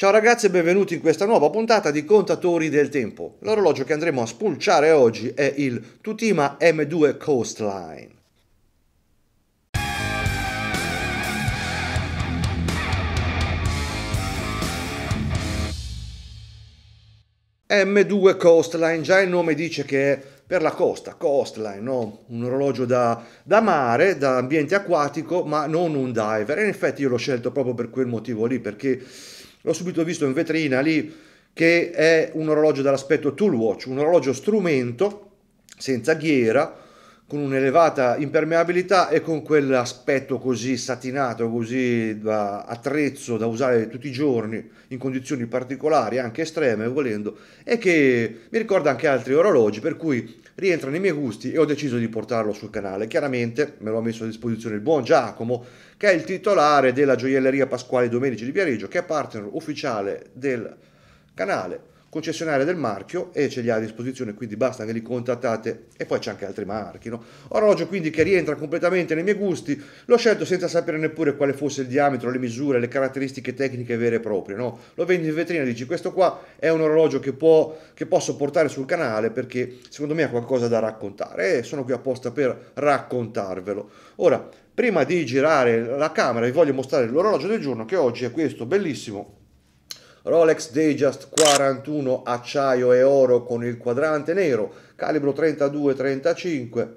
Ciao ragazzi e benvenuti in questa nuova puntata di Contatori del Tempo. L'orologio che andremo a spulciare oggi è il Tutima M2 Coastline. M2 Coastline, già il nome dice che è per la costa, coastline, no? un orologio da, da, mare, da ambiente acquatico, ma non un diver. E in effetti io l'ho scelto proprio per quel motivo lì, perché l'ho subito visto in vetrina lì, che è un orologio dall'aspetto tool watch, un orologio strumento, senza ghiera, con un'elevata impermeabilità e con quell'aspetto così satinato, così da attrezzo da usare tutti i giorni in condizioni particolari, anche estreme volendo, e che mi ricorda anche altri orologi, per cui rientra nei miei gusti e ho deciso di portarlo sul canale. Chiaramente me l'ho messo a disposizione il buon Giacomo, che è il titolare della gioielleria Pasquale Domenici di Viareggio, che è partner ufficiale del canale concessionaria del marchio e ce li ha a disposizione, quindi basta che li contattate e poi c'è anche altri marchi. No? Orologio quindi che rientra completamente nei miei gusti, l'ho scelto senza sapere neppure quale fosse il diametro, le misure, le caratteristiche tecniche vere e proprie. No? Lo vendi in vetrina e dici questo qua è un orologio che, può, che posso portare sul canale perché secondo me ha qualcosa da raccontare e sono qui apposta per raccontarvelo. Ora, prima di girare la camera vi voglio mostrare l'orologio del giorno che oggi è questo bellissimo Rolex Datejust 41 acciaio e oro con il quadrante nero, calibro 32-35,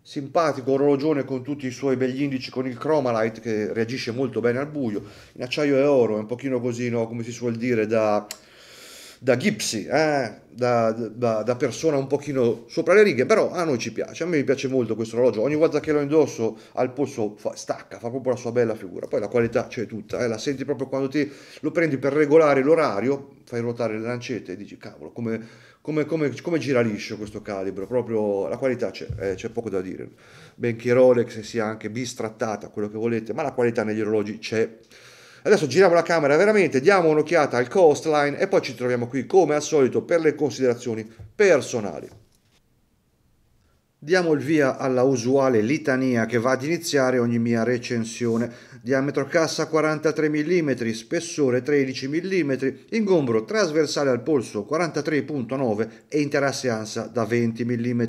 simpatico orologione con tutti i suoi begli indici con il Chromalight che reagisce molto bene al buio, in acciaio e oro, è un pochino così, no, come si suol dire, da da Gipsy, eh? da, da, da, persona un pochino sopra le righe, però a noi ci piace, a me piace molto questo orologio, ogni volta che lo indosso al polso fa, stacca, fa proprio la sua bella figura, poi la qualità c'è tutta, eh? la senti proprio quando ti lo prendi per regolare l'orario, fai ruotare le lancette e dici cavolo come, come, come, come gira liscio questo calibro, proprio la qualità c'è, eh, c'è poco da dire, benché Rolex sia anche bistrattata, quello che volete, ma la qualità negli orologi c'è. Adesso giriamo la camera veramente, diamo un'occhiata al coastline e poi ci troviamo qui come al solito per le considerazioni personali. Diamo il via alla usuale litania che va ad iniziare ogni mia recensione. Diametro cassa 43 mm, spessore 13 mm, ingombro trasversale al polso 43.9 e interasse ansa da 20 mm.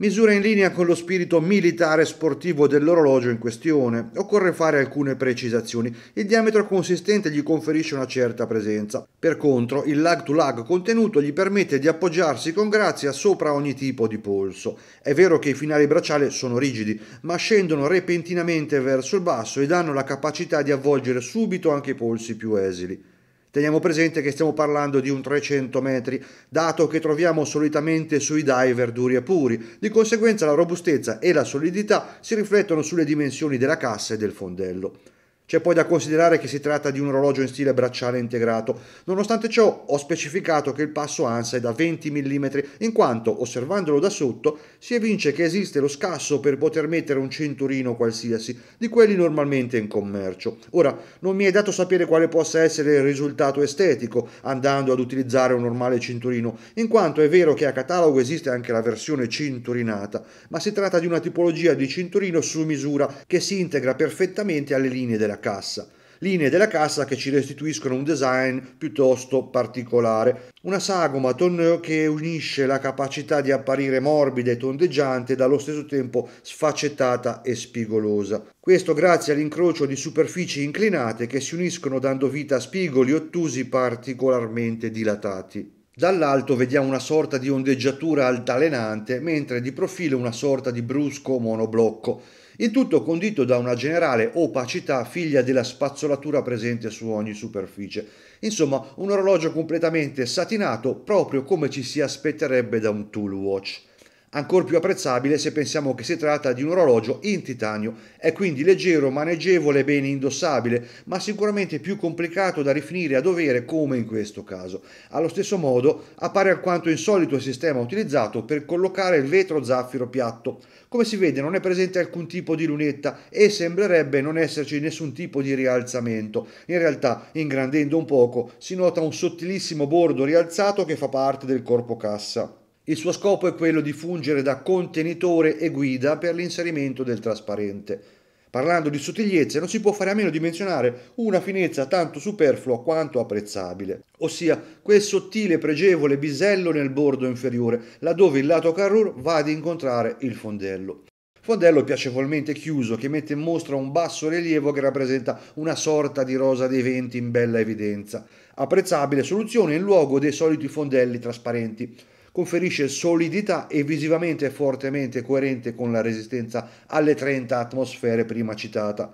Misura in linea con lo spirito militare sportivo dell'orologio in questione. Occorre fare alcune precisazioni. Il diametro consistente gli conferisce una certa presenza. Per contro, il lag to lag contenuto gli permette di appoggiarsi con grazia sopra ogni tipo di polso. È vero che i finali bracciali sono rigidi, ma scendono repentinamente verso il basso ed hanno la capacità di avvolgere subito anche i polsi più esili. Teniamo presente che stiamo parlando di un 300 metri, dato che troviamo solitamente sui diver duri e puri, di conseguenza la robustezza e la solidità si riflettono sulle dimensioni della cassa e del fondello. C'è poi da considerare che si tratta di un orologio in stile bracciale integrato. Nonostante ciò, ho specificato che il passo ANSA è da 20 mm, in quanto, osservandolo da sotto, si evince che esiste lo scasso per poter mettere un cinturino qualsiasi, di quelli normalmente in commercio. Ora, non mi è dato sapere quale possa essere il risultato estetico andando ad utilizzare un normale cinturino, in quanto è vero che a catalogo esiste anche la versione cinturinata, ma si tratta di una tipologia di cinturino su misura che si integra perfettamente alle linee della cassa. Linee della cassa che ci restituiscono un design piuttosto particolare. Una sagoma tonneau che unisce la capacità di apparire morbida e tondeggiante e dallo stesso tempo sfaccettata e spigolosa. Questo grazie all'incrocio di superfici inclinate che si uniscono dando vita a spigoli ottusi particolarmente dilatati. Dall'alto vediamo una sorta di ondeggiatura altalenante, mentre di profilo una sorta di brusco monoblocco il tutto condito da una generale opacità figlia della spazzolatura presente su ogni superficie. Insomma, un orologio completamente satinato proprio come ci si aspetterebbe da un tool watch. Ancora più apprezzabile se pensiamo che si tratta di un orologio in titanio, è quindi leggero, maneggevole e ben indossabile, ma sicuramente più complicato da rifinire a dovere come in questo caso. Allo stesso modo appare alquanto insolito il sistema utilizzato per collocare il vetro zaffiro piatto. Come si vede non è presente alcun tipo di lunetta e sembrerebbe non esserci nessun tipo di rialzamento. In realtà, ingrandendo un poco, si nota un sottilissimo bordo rialzato che fa parte del corpo cassa. Il suo scopo è quello di fungere da contenitore e guida per l'inserimento del trasparente. Parlando di sottigliezze, non si può fare a meno di menzionare una finezza tanto superflua quanto apprezzabile, ossia quel sottile pregevole bisello nel bordo inferiore, laddove il lato carrur va ad incontrare il fondello. Fondello piacevolmente chiuso che mette in mostra un basso rilievo che rappresenta una sorta di rosa dei venti in bella evidenza. Apprezzabile soluzione in luogo dei soliti fondelli trasparenti conferisce solidità e visivamente è fortemente coerente con la resistenza alle 30 atmosfere prima citata.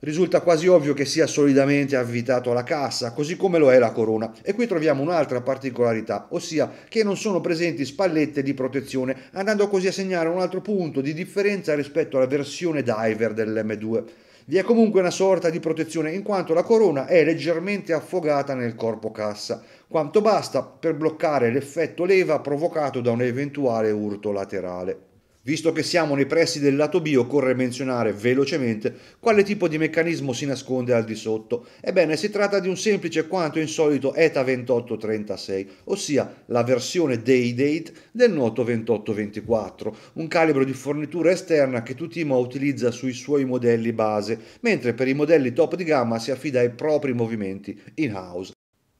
Risulta quasi ovvio che sia solidamente avvitato alla cassa, così come lo è la corona. E qui troviamo un'altra particolarità, ossia che non sono presenti spallette di protezione, andando così a segnare un altro punto di differenza rispetto alla versione diver dell'M2. Vi è comunque una sorta di protezione in quanto la corona è leggermente affogata nel corpo cassa, quanto basta per bloccare l'effetto leva provocato da un eventuale urto laterale. Visto che siamo nei pressi del lato B, occorre menzionare velocemente quale tipo di meccanismo si nasconde al di sotto. Ebbene, si tratta di un semplice quanto insolito ETA 2836, ossia la versione Day-Date del noto 2824, un calibro di fornitura esterna che Tutimo utilizza sui suoi modelli base, mentre per i modelli top di gamma si affida ai propri movimenti in-house.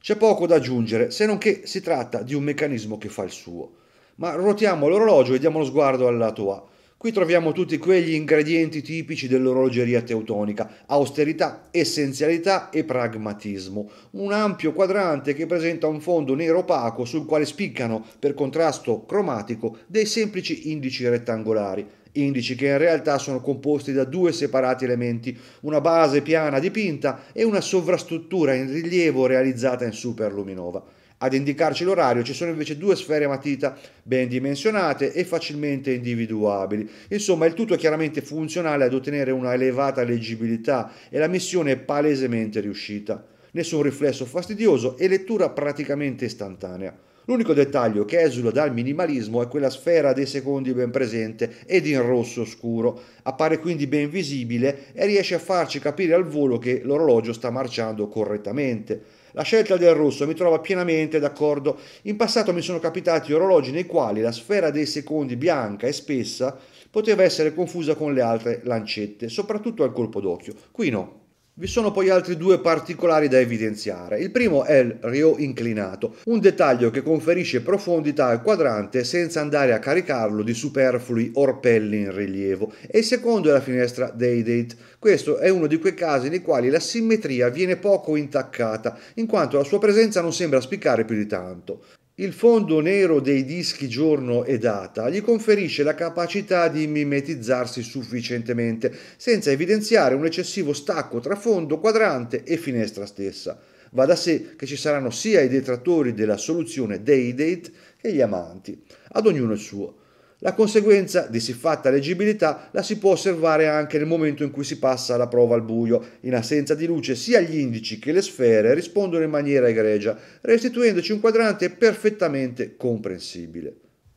C'è poco da aggiungere, se non che si tratta di un meccanismo che fa il suo. Ma ruotiamo l'orologio e diamo lo sguardo al lato A. Qui troviamo tutti quegli ingredienti tipici dell'orologeria teutonica, austerità, essenzialità e pragmatismo. Un ampio quadrante che presenta un fondo nero opaco sul quale spiccano, per contrasto cromatico, dei semplici indici rettangolari. Indici che in realtà sono composti da due separati elementi, una base piana dipinta e una sovrastruttura in rilievo realizzata in superluminova. Ad indicarci l'orario ci sono invece due sfere matita ben dimensionate e facilmente individuabili. Insomma, il tutto è chiaramente funzionale ad ottenere una elevata leggibilità e la missione è palesemente riuscita. Nessun riflesso fastidioso e lettura praticamente istantanea. L'unico dettaglio che esula dal minimalismo è quella sfera dei secondi ben presente ed in rosso scuro. Appare quindi ben visibile e riesce a farci capire al volo che l'orologio sta marciando correttamente. La scelta del rosso mi trova pienamente d'accordo. In passato mi sono capitati orologi nei quali la sfera dei secondi bianca e spessa poteva essere confusa con le altre lancette, soprattutto al colpo d'occhio. Qui no. Vi sono poi altri due particolari da evidenziare. Il primo è il Rio inclinato, un dettaglio che conferisce profondità al quadrante senza andare a caricarlo di superflui orpelli in rilievo. E il secondo è la finestra Day-Date. Questo è uno di quei casi nei quali la simmetria viene poco intaccata, in quanto la sua presenza non sembra spiccare più di tanto. Il fondo nero dei dischi giorno e data gli conferisce la capacità di mimetizzarsi sufficientemente, senza evidenziare un eccessivo stacco tra fondo, quadrante e finestra stessa. Va da sé che ci saranno sia i detrattori della soluzione Day-Date che gli amanti. Ad ognuno il suo. La conseguenza di siffatta leggibilità la si può osservare anche nel momento in cui si passa la prova al buio. In assenza di luce sia gli indici che le sfere rispondono in maniera egregia, restituendoci un quadrante perfettamente comprensibile.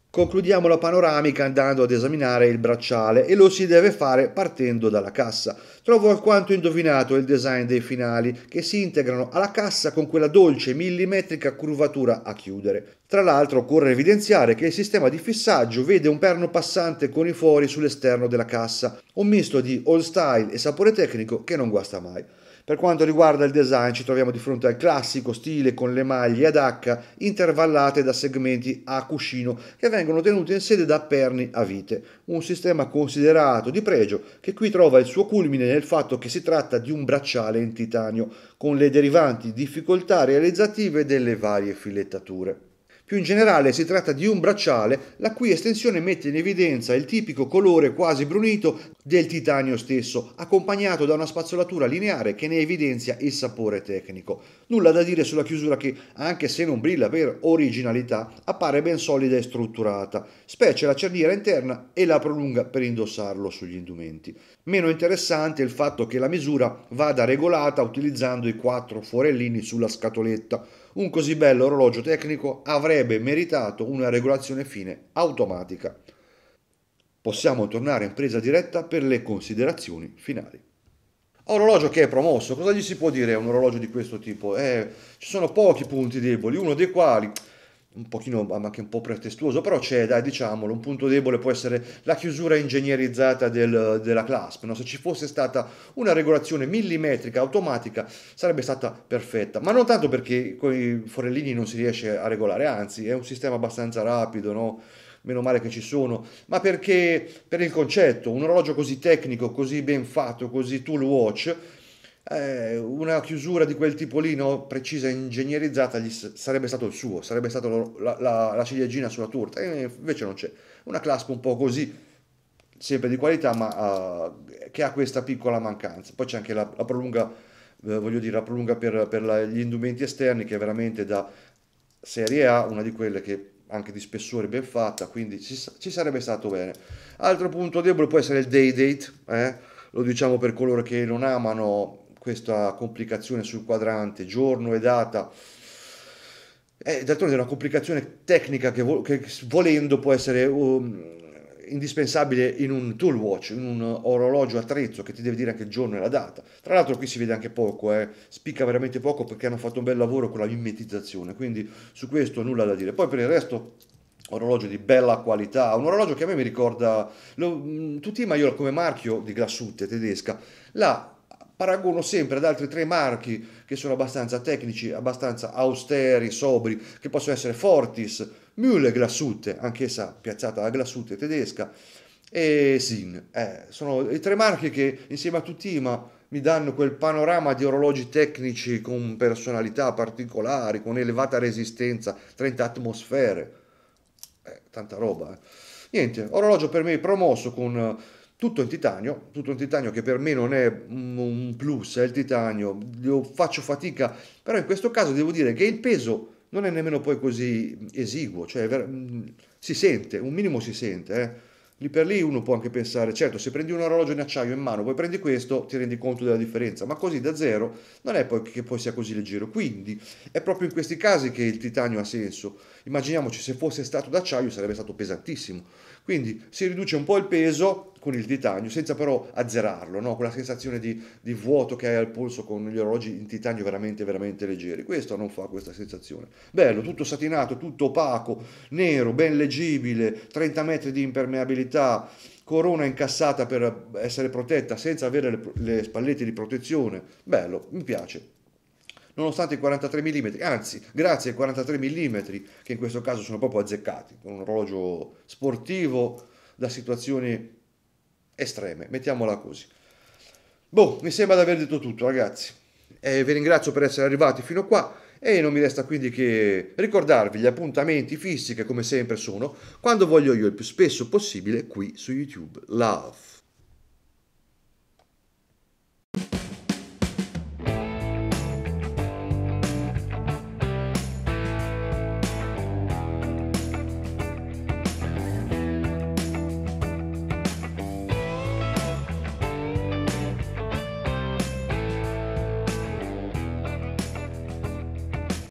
Concludiamo la panoramica andando ad esaminare il bracciale e lo si deve fare partendo dalla cassa. Trovo alquanto indovinato il design dei finali che si integrano alla cassa con quella dolce millimetrica curvatura a chiudere. Tra l'altro occorre evidenziare che il sistema di fissaggio vede un perno passante con i fori sull'esterno della cassa, un misto di old style e sapore tecnico che non guasta mai. Per quanto riguarda il design ci troviamo di fronte al classico stile con le maglie ad H intervallate da segmenti a cuscino che vengono tenuti in sede da perni a vite, un sistema considerato di pregio che qui trova il suo culmine nel fatto che si tratta di un bracciale in titanio con le derivanti difficoltà realizzative delle varie filettature. Più in generale si tratta di un bracciale la cui estensione mette in evidenza il tipico colore quasi brunito del titanio stesso, accompagnato da una spazzolatura lineare che ne evidenzia il sapore tecnico. Nulla da dire sulla chiusura che, anche se non brilla per originalità, appare ben solida e strutturata, specie la cerniera interna e la prolunga per indossarlo sugli indumenti. Meno interessante è il fatto che la misura vada regolata utilizzando i quattro forellini sulla scatoletta, un così bello orologio tecnico avrebbe meritato una regolazione fine automatica. Possiamo tornare in presa diretta per le considerazioni finali. Orologio che è promosso, cosa gli si può dire a un orologio di questo tipo? Eh, ci sono pochi punti deboli, uno dei quali un pochino anche un po' pretestuoso, però c'è, dai, diciamolo, un punto debole può essere la chiusura ingegnerizzata del, della clasp. No? Se ci fosse stata una regolazione millimetrica automatica sarebbe stata perfetta, ma non tanto perché con i forellini non si riesce a regolare, anzi è un sistema abbastanza rapido, no? meno male che ci sono, ma perché per il concetto, un orologio così tecnico, così ben fatto, così tool watch, eh, una chiusura di quel tipo lì, no, precisa, ingegnerizzata, gli sarebbe stato il suo, sarebbe stata la, la, la, ciliegina sulla torta, e invece non c'è. Una clasp un po' così, sempre di qualità, ma uh, che ha questa piccola mancanza. Poi c'è anche la, la prolunga, eh, voglio dire, la prolunga per, per la, gli indumenti esterni, che è veramente da serie A, una di quelle che anche di spessore ben fatta, quindi ci, ci sarebbe stato bene. Altro punto debole può essere il day date, eh? lo diciamo per coloro che non amano questa complicazione sul quadrante, giorno e data. Eh, d'altronde è una complicazione tecnica che, vo- che volendo può essere um, indispensabile in un tool watch, in un orologio attrezzo che ti deve dire anche il giorno e la data. Tra l'altro qui si vede anche poco, eh, spicca veramente poco perché hanno fatto un bel lavoro con la mimetizzazione, quindi su questo nulla da dire. Poi per il resto orologio di bella qualità, un orologio che a me mi ricorda, lo, mm, tutti ma io come marchio di Glassute tedesca, la paragono sempre ad altri tre marchi che sono abbastanza tecnici, abbastanza austeri, sobri, che possono essere Fortis, Mühle Glassute, anch'essa piazzata alla Glassute tedesca, e Sin. Eh, sono i tre marchi che insieme a tutti ma mi danno quel panorama di orologi tecnici con personalità particolari, con elevata resistenza, 30 atmosfere. Eh, tanta roba. Eh. Niente, orologio per me promosso con tutto in titanio, tutto in titanio che per me non è un plus, è il titanio, io faccio fatica, però in questo caso devo dire che il peso non è nemmeno poi così esiguo, cioè si sente, un minimo si sente, eh. Lì per lì uno può anche pensare, certo, se prendi un orologio in acciaio in mano, poi prendi questo, ti rendi conto della differenza, ma così da zero non è poi che poi sia così leggero. Quindi è proprio in questi casi che il titanio ha senso. Immaginiamoci se fosse stato d'acciaio sarebbe stato pesantissimo. Quindi si riduce un po' il peso con il titanio, senza però azzerarlo, no? quella sensazione di, di, vuoto che hai al polso con gli orologi in titanio veramente, veramente leggeri. Questo non fa questa sensazione. Bello, tutto satinato, tutto opaco, nero, ben leggibile, 30 metri di impermeabilità, corona incassata per essere protetta senza avere le, le spallette di protezione. Bello, mi piace nonostante i 43 mm, anzi grazie ai 43 mm che in questo caso sono proprio azzeccati, con un orologio sportivo da situazioni estreme, mettiamola così. Boh, mi sembra di aver detto tutto ragazzi, e vi ringrazio per essere arrivati fino qua e non mi resta quindi che ricordarvi gli appuntamenti fissi che come sempre sono quando voglio io il più spesso possibile qui su YouTube. Love.